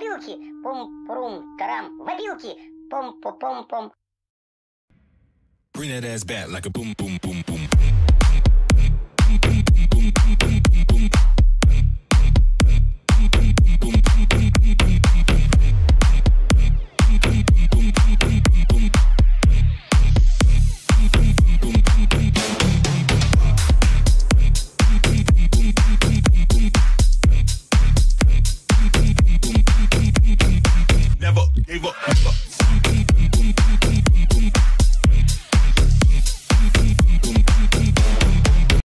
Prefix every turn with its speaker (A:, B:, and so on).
A: опилки, пум-пурум, тарам, в опилки, пом-пом-пом-пом.
B: Bring that ass back like a boom, boom, boom.